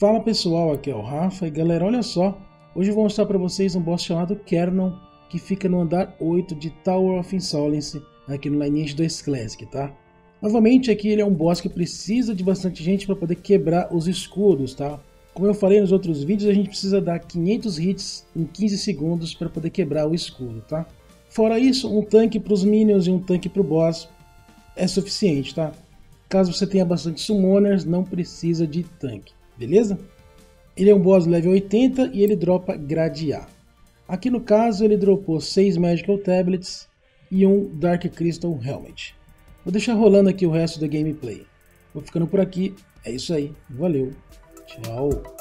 Fala pessoal, aqui é o Rafa e galera, olha só, hoje eu vou mostrar para vocês um boss chamado Kernon, que fica no andar 8 de Tower of Insolence, aqui no Lineage 2 Classic, tá? Novamente aqui ele é um boss que precisa de bastante gente para poder quebrar os escudos, tá? Como eu falei nos outros vídeos, a gente precisa dar 500 hits em 15 segundos para poder quebrar o escudo, tá? Fora isso, um tanque para os minions e um tanque para o boss é suficiente, tá? Caso você tenha bastante summoners, não precisa de tanque beleza? Ele é um boss level 80 e ele dropa grade A. Aqui no caso ele dropou 6 Magical Tablets e um Dark Crystal Helmet. Vou deixar rolando aqui o resto da gameplay. Vou ficando por aqui, é isso aí, valeu, tchau!